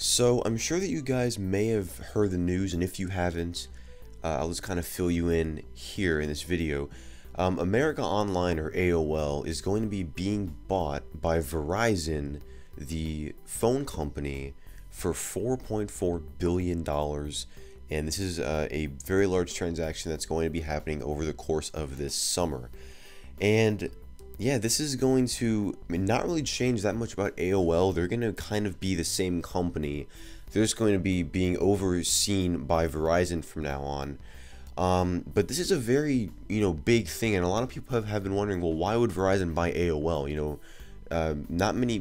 So I'm sure that you guys may have heard the news, and if you haven't, uh, I'll just kind of fill you in here in this video. Um, America Online, or AOL, is going to be being bought by Verizon, the phone company, for $4.4 billion. And this is uh, a very large transaction that's going to be happening over the course of this summer. And yeah, this is going to not really change that much about AOL. They're going to kind of be the same company. They're just going to be being overseen by Verizon from now on. Um, but this is a very, you know, big thing, and a lot of people have, have been wondering, well, why would Verizon buy AOL? You know, uh, not many,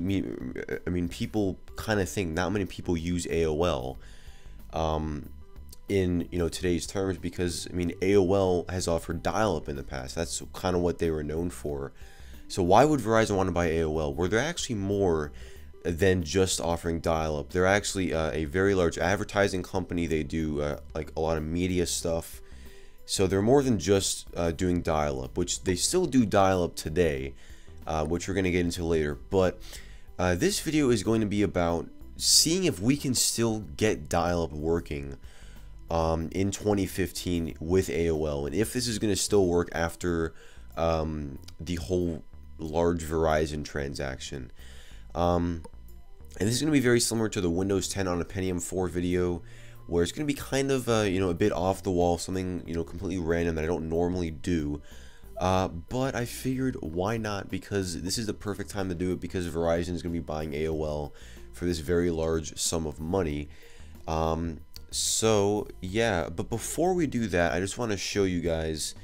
I mean, people kind of think not many people use AOL um, in, you know, today's terms because, I mean, AOL has offered dial-up in the past. That's kind of what they were known for. So why would Verizon want to buy AOL? Were there actually more than just offering dial-up? They're actually uh, a very large advertising company. They do uh, like a lot of media stuff. So they're more than just uh, doing dial-up, which they still do dial-up today, uh, which we're going to get into later. But uh, this video is going to be about seeing if we can still get dial-up working um, in 2015 with AOL, and if this is going to still work after um, the whole large Verizon transaction. Um, and this is going to be very similar to the Windows 10 on a Pentium 4 video, where it's going to be kind of, uh, you know, a bit off the wall, something, you know, completely random that I don't normally do. Uh, but I figured why not because this is the perfect time to do it because Verizon is going to be buying AOL for this very large sum of money. Um, so yeah, but before we do that, I just want to show you guys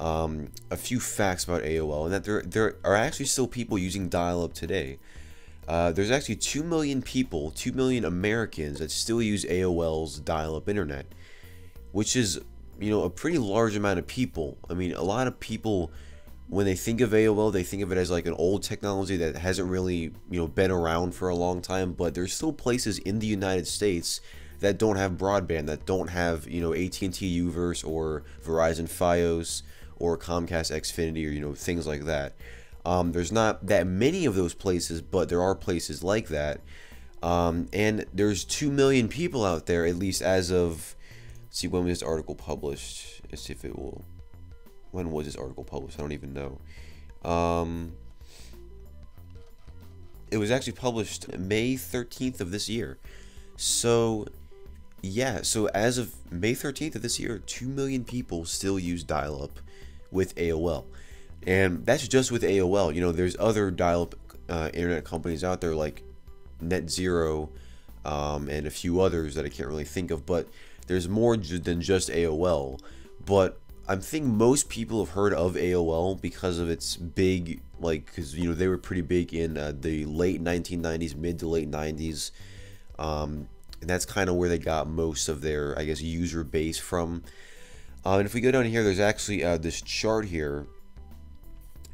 um, a few facts about AOL, and that there there are actually still people using dial-up today. Uh, there's actually 2 million people, 2 million Americans that still use AOL's dial-up internet, which is, you know, a pretty large amount of people. I mean, a lot of people, when they think of AOL, they think of it as like an old technology that hasn't really, you know, been around for a long time, but there's still places in the United States that don't have broadband, that don't have, you know, AT&T UVerse or Verizon Fios, or Comcast Xfinity or you know things like that. Um, there's not that many of those places, but there are places like that. Um, and there's two million people out there, at least as of. see when was this article published? Let's see if it will. When was this article published? I don't even know. Um, it was actually published May 13th of this year. So, yeah, so as of May 13th of this year, 2 million people still use dial up with AOL. And that's just with AOL. You know, there's other dial-up uh, internet companies out there like NetZero um, and a few others that I can't really think of, but there's more than just AOL. But I'm think most people have heard of AOL because of its big, like, because, you know, they were pretty big in uh, the late 1990s, mid to late 90s. Um, and that's kind of where they got most of their, I guess, user base from. Uh, and if we go down here, there's actually uh, this chart here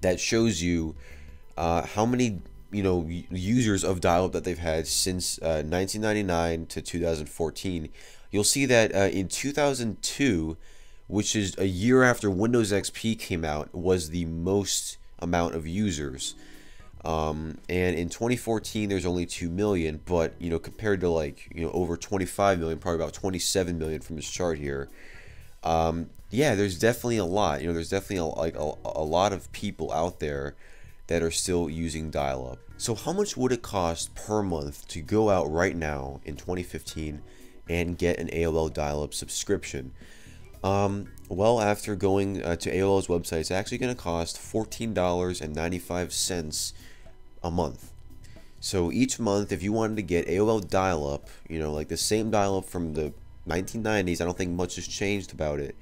that shows you uh, how many you know users of dial-up that they've had since 1999 uh, to 2014. You'll see that uh, in 2002, which is a year after Windows XP came out, was the most amount of users. Um, and in 2014, there's only 2 million, but you know, compared to like you know over 25 million, probably about 27 million from this chart here um, yeah, there's definitely a lot. You know, there's definitely a, like a, a lot of people out there that are still using dial-up. So how much would it cost per month to go out right now in 2015 and get an AOL dial-up subscription? Um, well, after going uh, to AOL's website, it's actually going to cost $14.95 a month. So each month, if you wanted to get AOL dial-up, you know, like the same dial-up from the 1990s. I don't think much has changed about it.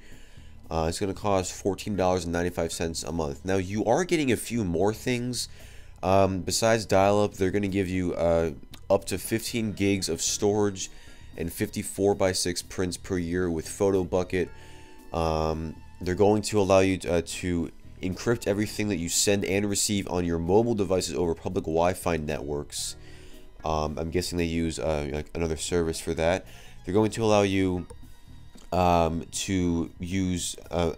Uh, it's going to cost $14.95 a month. Now, you are getting a few more things. Um, besides dial-up, they're going to give you uh, up to 15 gigs of storage and 54 by 6 prints per year with PhotoBucket. Um, they're going to allow you to, uh, to encrypt everything that you send and receive on your mobile devices over public Wi-Fi networks. Um, I'm guessing they use uh, another service for that. They're going to allow you um, to use uh,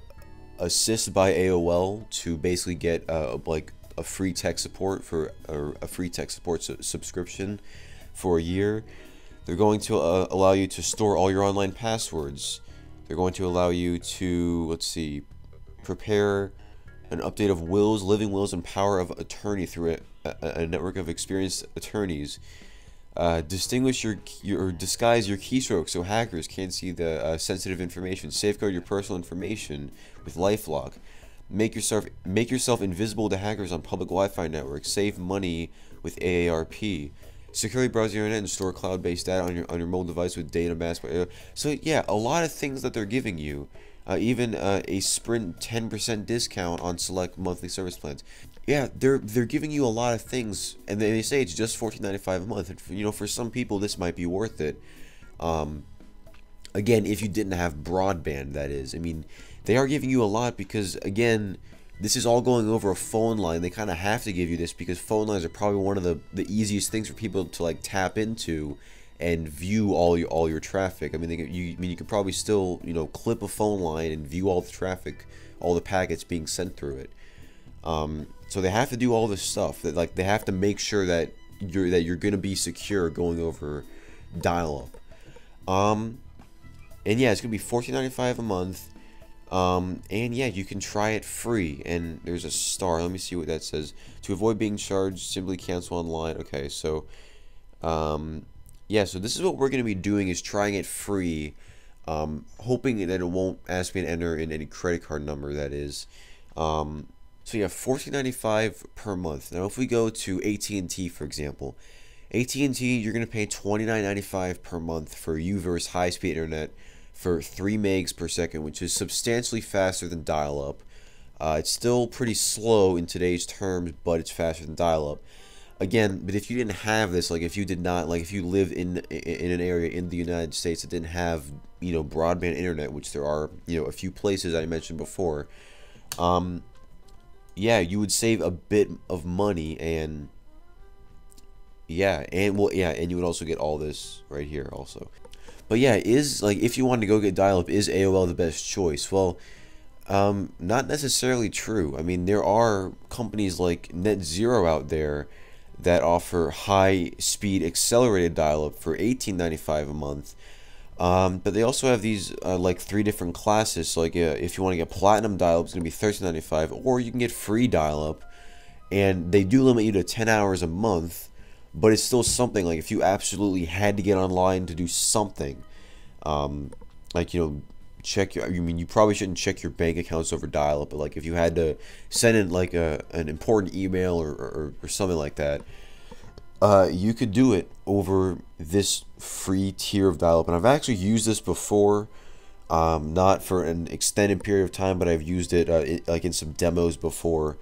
Assist by AOL to basically get uh, like a free tech support for or a free tech support su subscription for a year. They're going to uh, allow you to store all your online passwords. They're going to allow you to, let's see, prepare an update of wills, living wills, and power of attorney through a, a network of experienced attorneys. Uh, distinguish your, your disguise your keystrokes so hackers can't see the uh, sensitive information. Safeguard your personal information with LifeLock. Make yourself make yourself invisible to hackers on public Wi-Fi networks. Save money with AARP. Securely browse the internet and store cloud-based data on your on your mobile device with data mask. So yeah, a lot of things that they're giving you. Uh, even uh, a Sprint 10% discount on select monthly service plans. Yeah, they're they're giving you a lot of things, and they, they say it's just $14.95 a month. And for, you know, for some people, this might be worth it. Um, again, if you didn't have broadband, that is. I mean, they are giving you a lot because, again, this is all going over a phone line. They kind of have to give you this because phone lines are probably one of the, the easiest things for people to like tap into and view all your all your traffic. I mean, they, you I mean you could probably still you know clip a phone line and view all the traffic, all the packets being sent through it. Um, so they have to do all this stuff. That like they have to make sure that you're that you're gonna be secure going over dial-up. Um, and yeah, it's gonna be $14.95 a month. Um, and yeah, you can try it free. And there's a star. Let me see what that says. To avoid being charged, simply cancel online. Okay, so um, yeah, so this is what we're going to be doing is trying it free, um, hoping that it won't ask me to enter in any credit card number that is. Um, so fourteen ninety five per month. Now if we go to AT and T for example, AT and T you're going to pay twenty nine ninety five per month for UVerse high speed internet for three megs per second, which is substantially faster than dial up. Uh, it's still pretty slow in today's terms, but it's faster than dial up again but if you didn't have this like if you did not like if you live in in an area in the united states that didn't have you know broadband internet which there are you know a few places i mentioned before um yeah you would save a bit of money and yeah and well yeah and you would also get all this right here also but yeah is like if you wanted to go get dial-up is aol the best choice well um, not necessarily true. I mean, there are companies like NetZero out there that offer high speed accelerated dial up for $18.95 a month. Um, but they also have these uh, like three different classes. So like uh, if you want to get platinum dial up, it's to be $13.95, or you can get free dial up, and they do limit you to 10 hours a month. But it's still something like if you absolutely had to get online to do something, um, like you know check your. I mean, you probably shouldn't check your bank accounts over dial-up, but like if you had to send in like a an important email or or, or something like that, uh, you could do it over this free tier of dial-up. And I've actually used this before, um, not for an extended period of time, but I've used it, uh, it like in some demos before.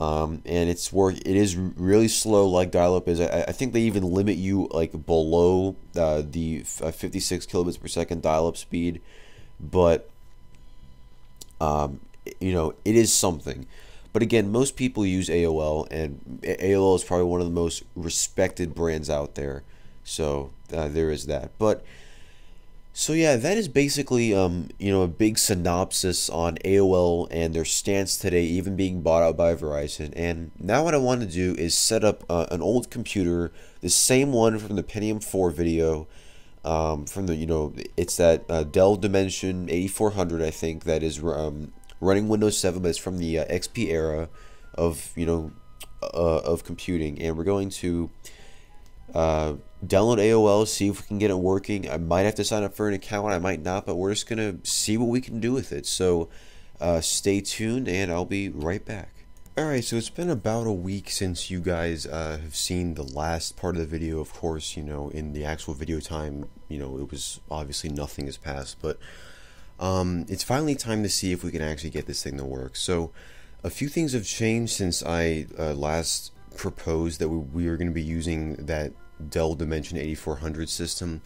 Um, and it's work. It is really slow, like dial-up is. I, I think they even limit you like below uh, the uh, 56 kilobits per second dial-up speed but um, you know it is something. But again, most people use AOL, and AOL is probably one of the most respected brands out there. So uh, there is that. But so yeah, that is basically um, you know a big synopsis on AOL and their stance today, even being bought out by Verizon. And now what I want to do is set up uh, an old computer, the same one from the Pentium 4 video um, from the you know it's that uh, Dell Dimension 8400 I think that is um, running Windows 7 but it's from the uh, XP era of you know uh, of computing. And we're going to uh, download AOL see if we can get it working. I might have to sign up for an account. I might not but we're just gonna see what we can do with it. So uh, stay tuned and I'll be right back. Alright, so it's been about a week since you guys uh, have seen the last part of the video. Of course, you know, in the actual video time, you know, it was obviously nothing has passed, but um, it's finally time to see if we can actually get this thing to work. So, a few things have changed since I uh, last proposed that we, we are going to be using that Dell Dimension 8400 system.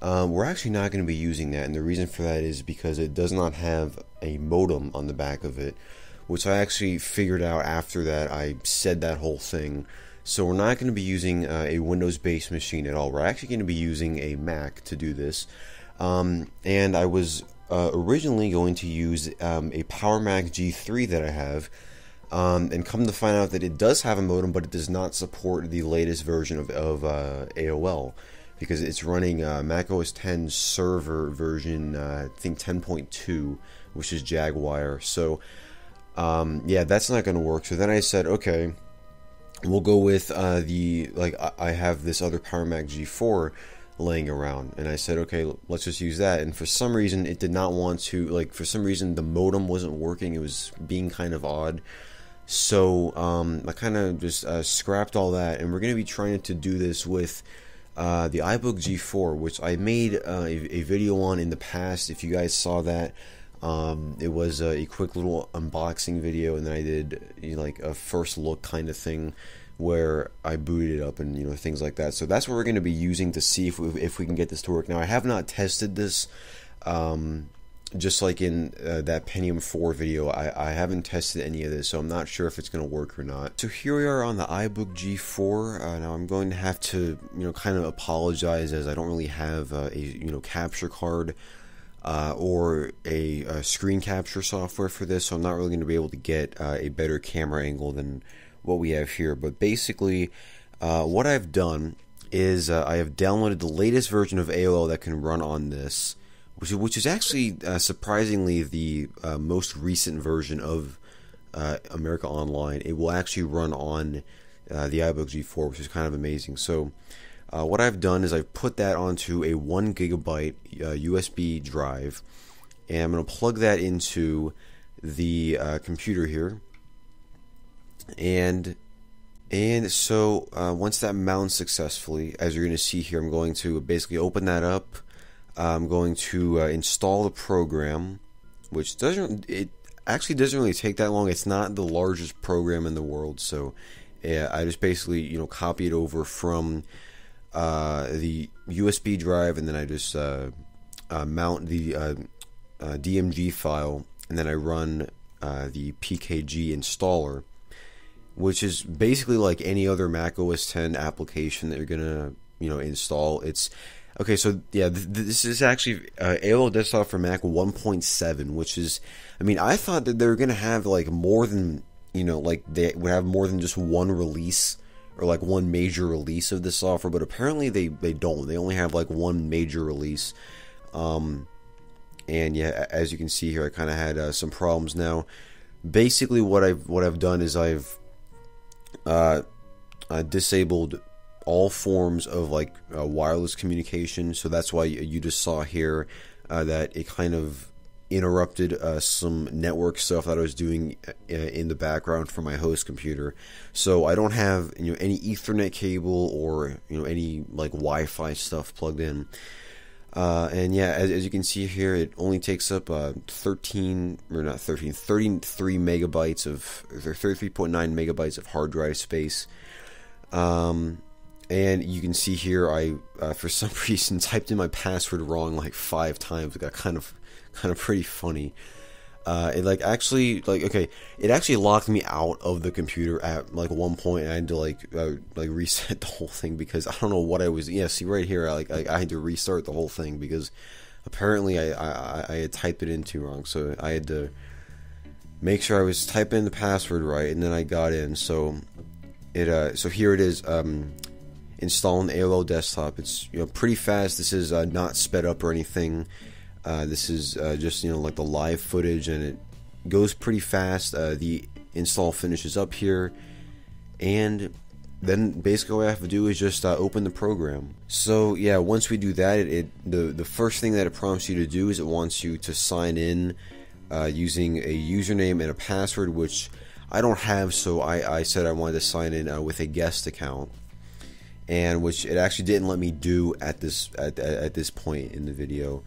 Um, we're actually not going to be using that, and the reason for that is because it does not have a modem on the back of it which I actually figured out after that I said that whole thing. So we're not going to be using uh, a Windows-based machine at all. We're actually going to be using a Mac to do this. Um, and I was uh, originally going to use um, a PowerMac G3 that I have, um, and come to find out that it does have a modem, but it does not support the latest version of, of uh, AOL, because it's running uh, Mac OS 10 server version, uh, I think 10.2, which is Jaguar. So, um, yeah, that's not going to work. So then I said, okay, we'll go with uh, the like I have this other Power Mac G4 laying around. And I said okay let's just use that. And for some reason it did not want to like for some reason the modem wasn't working. It was being kind of odd. So um, I kind of just uh, scrapped all that. And we're going to be trying to do this with uh, the iBook G4 which I made uh, a, a, video on in the past. If you guys saw that um, it was a, a, quick little unboxing video. And then I did you know, like a first look kind of thing where I booted it up and you know things like that. So that's what we're going to be using to see if we, if we can get this to work. Now I have not tested this, um, just like in uh, that Pentium 4 video. I, I haven't tested any of this, so I'm not sure if it's going to work or not. So here we are on the iBook G4. Uh, now I'm going to have to you know kind of apologize as I don't really have uh, a you know capture card. Uh, or a, a, screen capture software for this, so I'm not really going to be able to get uh, a better camera angle than what we have here. But basically, uh, what I've done is uh, I have downloaded the latest version of AOL that can run on this, which, which is actually uh, surprisingly the uh, most recent version of uh, America Online. It will actually run on uh, the iBook G4, which is kind of amazing. So. what I've done is I've put that onto a one gigabyte USB drive, and I'm going to plug that into the computer here and and so uh, once that mounts successfully, as you're going to see here, I'm going to basically open that up. I'm going to uh, install the program, which doesn't it actually doesn't really take that long. It's not the largest program in the world, so I just basically you know copy it over from uh, the USB drive, and then I just uh, uh, mount the DMG file, and then I run the PKG installer which is basically like any other Mac OS 10 application that you're gonna you know install. It's okay. So yeah, th- this is actually uh, AOL Desktop for Mac 1.7, which is, I mean, I thought that they were gonna have like more than you know, like they would have more than just one release or like one major release of this software, but apparently they they don't. They only have like one major release. Um, and yeah, as you can see here, I kind of had uh, some problems now. Basically, what I've what I've done is I've uh, uh, disabled all forms of like uh, wireless communication. So that's why you just saw here uh, that it kind of interrupted uh, some network stuff that I was doing uh, in the background for my host computer. So I don't have you know any Ethernet cable or you know any like Wi-Fi stuff plugged in. Uh, and yeah, as, as, you can see here, it only takes up uh, 13 or not 13, 33 megabytes of or 33.9 megabytes of hard drive space. Um, and you can see here, I uh, for some reason typed in my password wrong like five times. It got kind of kind of pretty funny uh, it like actually like okay it actually locked me out of the computer at like one point and i had to like uh, like reset the whole thing because i don't know what i was yeah see right here I, like I, I had to restart the whole thing because apparently I, I i had typed it in too wrong so i had to make sure i was typing the password right and then i got in. So it uh so here it is um installing aol desktop. It's you know pretty fast. This is uh, not sped up or anything uh, this is uh, just you know like the live footage, and it goes pretty fast. Uh, the install finishes up here, and then basically all I have to do is just uh, open the program. So yeah, once we do that, it, it, the the first thing that it prompts you to do is it wants you to sign in uh, using a username and a password, which I don't have. So I, I said I wanted to sign in with a guest account, and which it actually didn't let me do at this at, at this point in the video.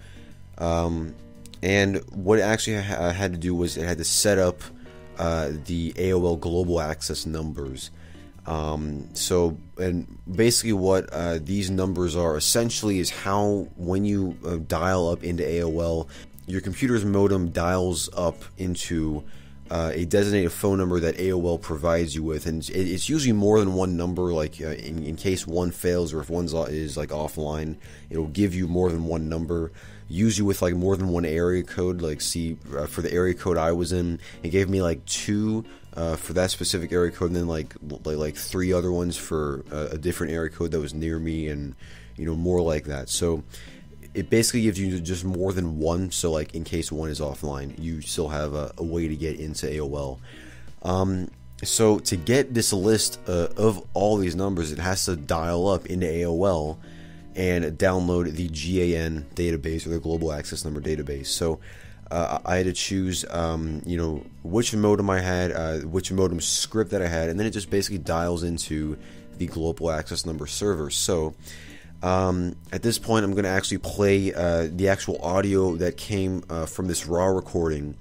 Um, and what it actually ha- had to do was it had to set up uh, the AOL Global Access numbers. Um, so, and basically, what uh, these numbers are essentially is how when you uh, dial up into AOL, your computer's modem dials up into uh, a designated phone number that AOL provides you with, and it's usually more than one number. Like uh, in, in, case one fails or if one is like offline, it'll give you more than one number use you with like more than one area code. Like, see, uh, for the area code I was in, it gave me like two uh, for that specific area code, and then like like, like three other ones for uh, a different area code that was near me, and you know, more like that. So it basically gives you just more than one. So like in case one is offline, you still have a, a way to get into AOL. Um, so to get this list uh, of all these numbers, it has to dial up into AOL and download the GAN database or the Global Access Number database. So uh, I had to choose, um, you know, which modem I had, uh, which modem script that I had, and then it just basically dials into the Global Access Number server. So um, at this point, I'm going to actually play uh, the actual audio that came uh, from this raw recording,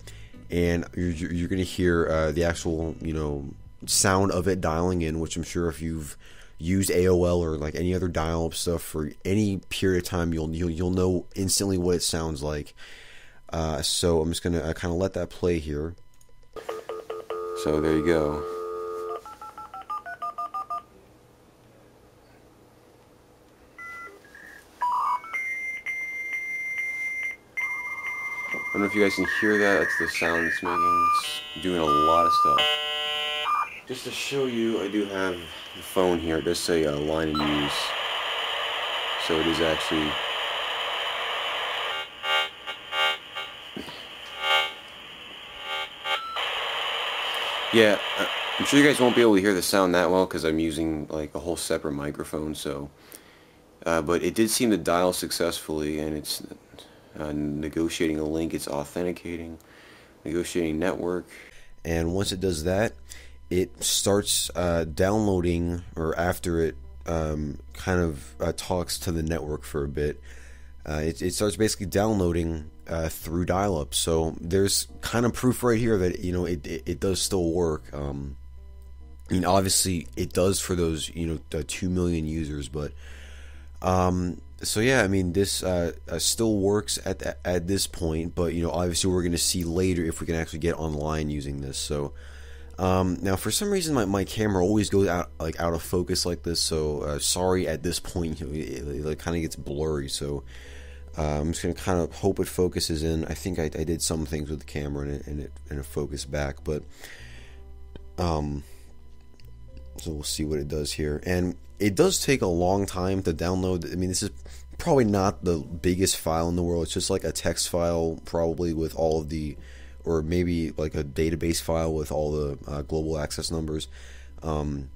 and you're, you're going to hear uh, the actual, you know, sound of it dialing in, which I'm sure if you've used AOL or like any other dial-up stuff for any period of time, you'll you'll, you'll know instantly what it sounds like. Uh, so I'm just gonna uh, kind of let that play here. So there you go. I don't know if you guys can hear that. That's the sound it's making. It's doing a lot of stuff. Just to show you, I do have the phone here. It does say uh, line in use. So it is actually Yeah, uh, I'm sure you guys won't be able to hear the sound that well because I'm using like a whole separate microphone. So, uh, but it did seem to dial successfully, and it's uh, negotiating a link. It's authenticating, negotiating network, and once it does that, it starts uh, downloading, or after it um, kind of uh, talks to the network for a bit. Uh, it, it starts basically downloading uh, through dial-up. So there's kind of proof right here that you know it it, it does still work. Um, I mean, obviously it does for those you know two million users, but um, so yeah, I mean this uh, uh, still works at at this point, but you know obviously we're going to see later if we can actually get online using this. So. Um, now, for some reason, my, my camera always goes out like out of focus like this. So uh, sorry at this point, it, it, it kind of gets blurry. So uh, I'm just gonna kind of hope it focuses in. I think I, I did some things with the camera and it and it, and it focused back, but um, so we'll see what it does here. And it does take a long time to download. I mean, this is probably not the biggest file in the world. It's just like a text file, probably with all of the, or maybe like a database file with all the uh, global access numbers. Um,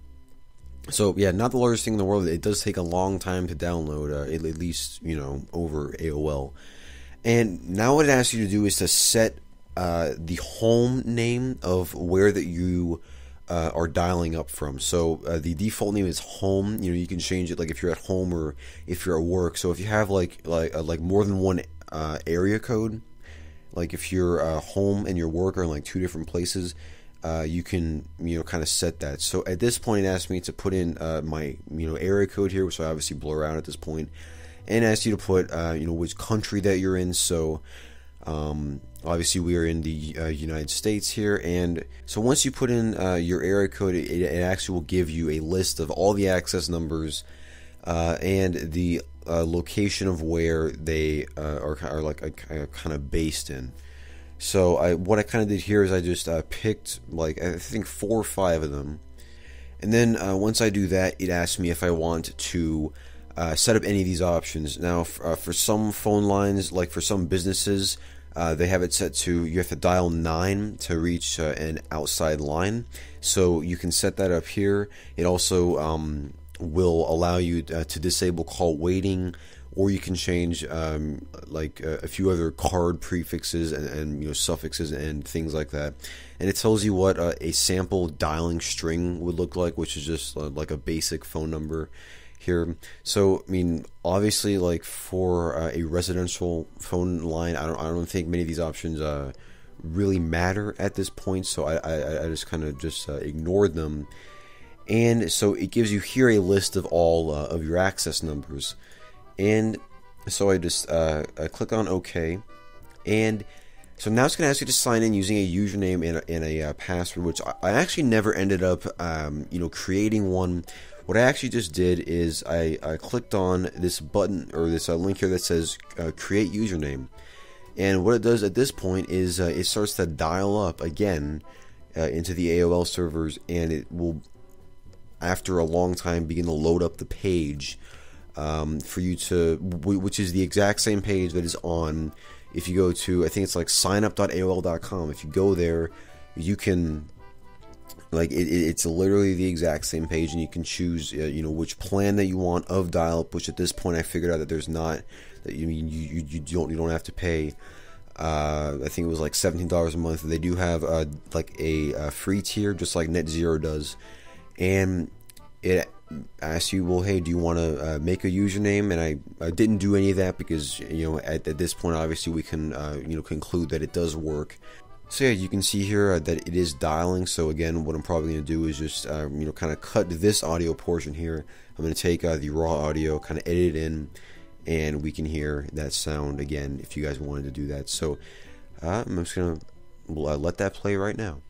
so yeah, not the largest thing in the world. It does take a long time to download, uh, at least you know over AOL. And now what it asks you to do is to set uh, the home name of where that you uh, are dialing up from. So uh, the default name is home. You know you can change it like if you're at home or if you're at work. So if you have like like uh, like more than one uh, area code, like if you're home and your work are in like two different places uh, you can you know kind of set that. So at this point, it asked me to put in uh, my you know area code here, which I obviously blur out at this point, and asked you to put uh, you know which country that you're in. So um, obviously we are in the uh, United States here, and so once you put in uh, your area code, it, it, actually will give you a list of all the access numbers uh, and the location of where they are, are like kind of based in. So I what I kind of did here is I just uh, picked like I think four or five of them, and then uh, once I do that, it asks me if I want to uh, set up any of these options. Now, uh, for some phone lines, like for some businesses, uh, they have it set to you have to dial nine to reach uh, an outside line. So you can set that up here. It also um, will allow you to disable call waiting or you can change um, like a, a, few other card prefixes and, and, you know suffixes and things like that. And it tells you what uh, a sample dialing string would look like which is just uh, like a basic phone number here. So i mean obviously like for uh, a residential phone line i don't i don't think many of these options uh, really matter at this point. So i i, I just kind of just uh, ignored them and so it gives you here a list of all uh, of your access numbers and so I just uh, I click on OK. And so now it's going to ask you to sign in using a username and a, and a uh, password, which I, I, actually never ended up, um, you know, creating one. What I actually just did is I, I clicked on this button or this uh, link here that says uh, create username. And what it does at this point is uh, it starts to dial up again uh, into the AOL servers, and it will, after a long time, begin to load up the page um, for you to, which is the exact same page that is on. If you go to, I think it's like signup.aol.com. If you go there, you can like it, it's literally the exact same page and you can choose uh, you know which plan that you want of dial-up which at this point i figured out that there's not that you you, you, you don't you don't have to pay uh, I think it was like seventeen dollars a month. They do have uh, like a, a, free tier, just like Net Zero does, and it asks you, well, hey, do you want to uh, make a username? And I, I didn't do any of that because you know at, at this point, obviously, we can uh, you know conclude that it does work. So yeah, you can see here uh, that it is dialing. So again, what I'm probably going to do is just uh, you know kind of cut this audio portion here. I'm going to take the raw audio, kind of edit it in and we can hear that sound again if you guys wanted to do that. So uh, I'm just going to uh, let that play right now.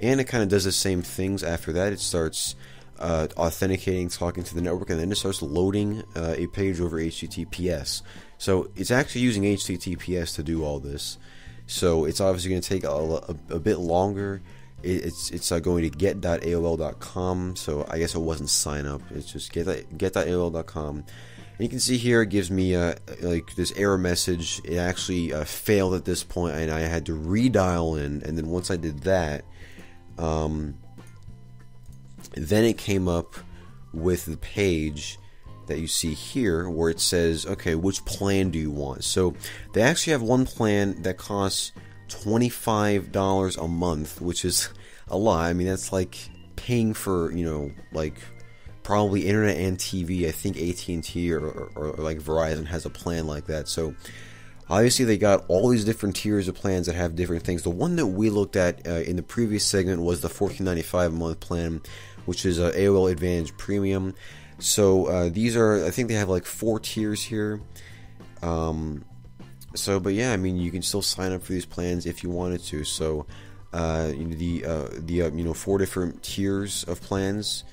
And it kind of does the same things after that. It starts uh, authenticating, talking to the network, and then it starts loading uh, a page over HTTPS. So it's actually using HTTPS to do all this. So it's obviously going to take a, a, a, bit longer. It, it's it's uh, going to get.aol.com. So I guess it wasn't sign up. It's just get get.aol.com. And you can see here it gives me uh, like this error message. It actually uh, failed at this point, and I had to redial in. And then once I did that, um, then it came up with the page that you see here where it says, okay, which plan do you want? So they actually have one plan that costs $25 a month, which is a lot. I mean, that's like paying for, you know, like probably internet and TV. I think AT&T or, or, or like Verizon has a plan like that. So Obviously, they got all these different tiers of plans that have different things. The one that we looked at uh, in the previous segment was the $14.95 a month plan, which is uh, AOL Advantage Premium. So uh, these are, I think they have like four tiers here. Um, so, but yeah, I mean, you can still sign up for these plans if you wanted to. So, uh, the uh, the uh, you know four different tiers of plans.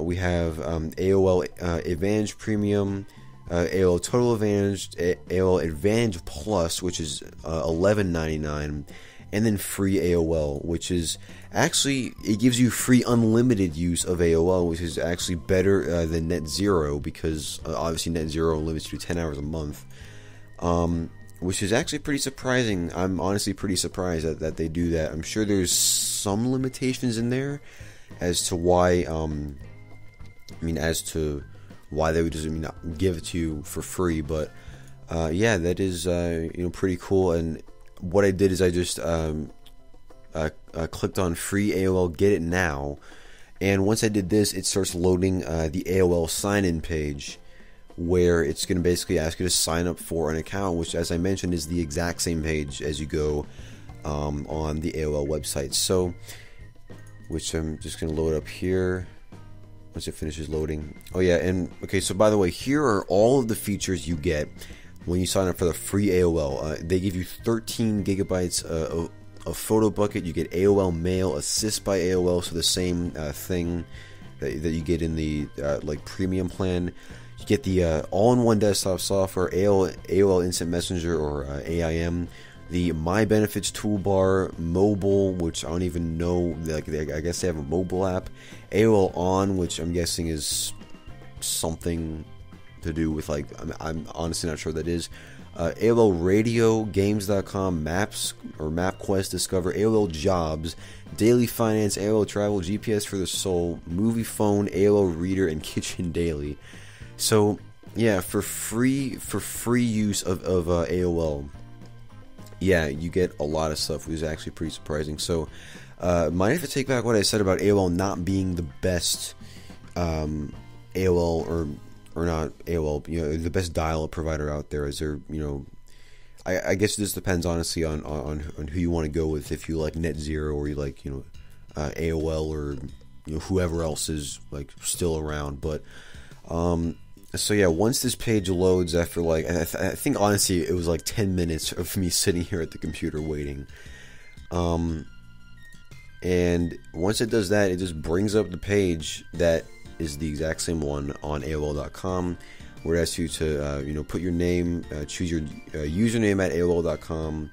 we have um, AOL Advantage Premium uh, AOL Total Advantage, AOL Advantage Plus, which is uh, $11.99, and then free AOL, which is actually it gives you free unlimited use of AOL, which is actually better uh, than Net Zero because uh, obviously Net Zero limits you to 10 hours a month. Um, which is actually pretty surprising. I'm honestly pretty surprised that, that they do that. I'm sure there's some limitations in there as to why. Um, I mean, as to why they would just mean, give it to you for free. But uh, yeah, that is uh, you know pretty cool. And what I did is I just um, uh, uh clicked on free AOL Get It Now, and once I did this, it starts loading uh, the AOL sign-in page. Where it's going to basically ask you to sign up for an account, which, as I mentioned, is the exact same page as you go um, on the AOL website. So, which I'm just going to load up here once it finishes loading. Oh yeah, and okay, so by the way, here are all of the features you get when you sign up for the free AOL. Uh, they give you 13 gigabytes uh, of, photo bucket. You get AOL Mail Assist by AOL, so the same uh, thing that, that, you get in the uh, like premium plan. You get the uh, all-in-one desktop software, AOL, AOL Instant Messenger or uh, AIM the My Benefits toolbar, mobile, which I don't even know. Like I guess they have a mobile app. AOL On, which I'm guessing is something to do with like I'm, I'm honestly not sure that is. Uh, AOL Radio, Games.com, Maps or MapQuest, Discover, AOL Jobs, Daily Finance, AOL Travel, GPS for the Soul, Moviefone, AOL Reader, and Kitchen Daily. So yeah, for free for free use of, of uh, AOL, yeah, you get a lot of stuff, which is actually pretty surprising. So, uh, might have to take back what I said about AOL not being the best um, AOL or or not AOL, you know, the best dial-up provider out there. Is there, you know, I, I guess this depends honestly on, on on who you want to go with. If you like Net Zero or you like, you know, uh, AOL or you know whoever else is like still around. But um, so yeah, once this page loads after like, I, th- I, think honestly it was like 10 minutes of me sitting here at the computer waiting. Um, and once it does that, it just brings up the page that is the exact same one on AOL.com, where it asks you to, uh, you know, put your name, uh, choose your uh, username at AOL.com,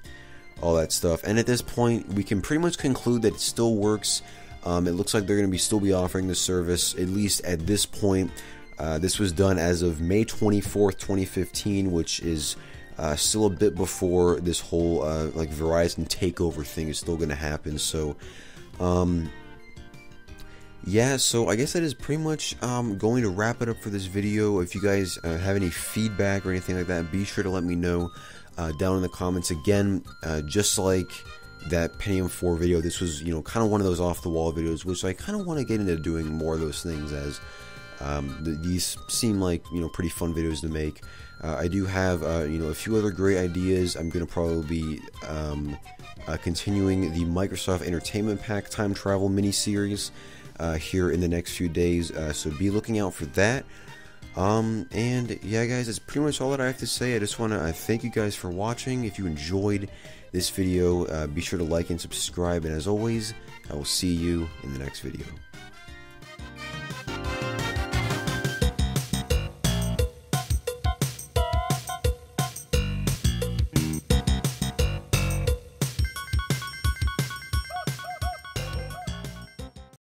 all that stuff. And at this point, we can pretty much conclude that it still works. Um, it looks like they're going to be still be offering the service at least at this point. Uh, this was done as of May 24th, 2015, which is uh, still a bit before this whole uh, like Verizon takeover thing is still going to happen. So, um, yeah, so I guess that is pretty much um, going to wrap it up for this video. If you guys uh, have any feedback or anything like that, be sure to let me know uh, down in the comments. Again, just like that Pentium 4 video, this was you know kind of one of those off the wall videos, which I kind of want to get into doing more of those things as um, these seem like you know pretty fun videos to make. Uh, I do have uh, you know a few other great ideas. I'm gonna probably be um, uh, continuing the Microsoft Entertainment Pack time travel mini series uh, here in the next few days. Uh, so be looking out for that. Um, and yeah, guys, that's pretty much all that I have to say. I just want to thank you guys for watching. If you enjoyed this video, uh, be sure to like and subscribe. And as always, I will see you in the next video.